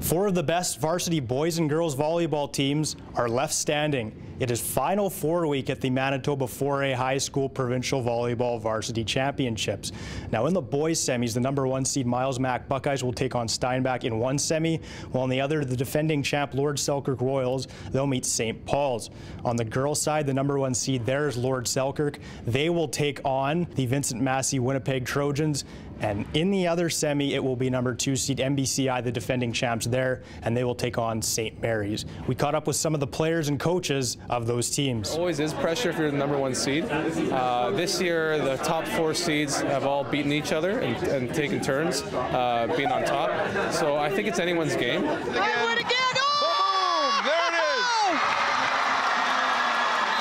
Four of the best varsity boys and girls volleyball teams are left standing. It is Final Four week at the Manitoba 4A High School Provincial Volleyball Varsity Championships. Now, in the boys' semis, the number one seed Miles Mac Buckeyes will take on Steinbach in one semi, while in the other, the defending champ Lord Selkirk Royals, they'll meet St. Paul's. On the girls' side, the number one seed there is Lord Selkirk. They will take on the Vincent Massey Winnipeg Trojans. And in the other semi, it will be number two seed MBCI, the defending champs there, and they will take on St. Mary's. We caught up with some of the players and coaches of those teams. Always is pressure if you're the number one seed. Uh, this year, the top four seeds have all beaten each other and, and taken turns uh, being on top. So I think it's anyone's game. Again. again. Oh! Boom! There it is.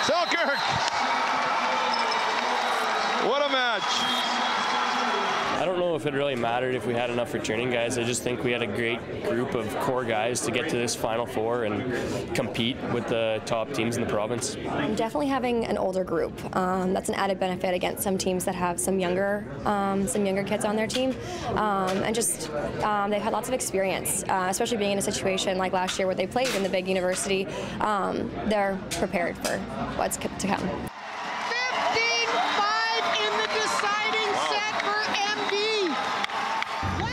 Selkirk. What a match. I don't know if it really mattered if we had enough returning guys. I just think we had a great group of core guys to get to this Final Four and compete with the top teams in the province. Definitely having an older group. Um, that's an added benefit against some teams that have some younger, um, some younger kids on their team, um, and just um, they've had lots of experience, uh, especially being in a situation like last year where they played in the big university. Um, they're prepared for what's to come.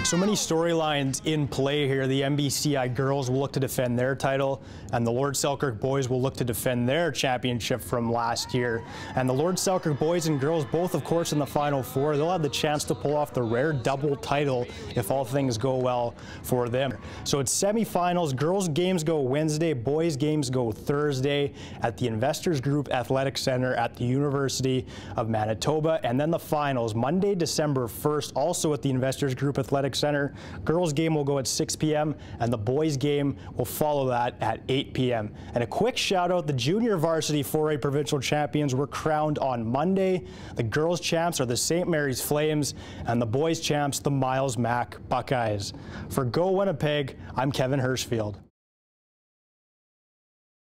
So many storylines in play here. The MBCI girls will look to defend their title, and the Lord Selkirk boys will look to defend their championship from last year. And the Lord Selkirk boys and girls, both of course in the Final Four, they'll have the chance to pull off the rare double title if all things go well for them. So it's semifinals. Girls games go Wednesday, boys games go Thursday at the Investors Group Athletic Center at the University of Manitoba. And then the finals, Monday, December 1st, also at the Investors Group Athletic Center. Girls game will go at 6 p.m. and the boys game will follow that at 8 p.m. And a quick shout out, the junior varsity 4A provincial champions were crowned on Monday. The girls champs are the St. Mary's Flames and the boys champs the Miles Mac Buckeyes. For Go Winnipeg, I'm Kevin Hirschfield.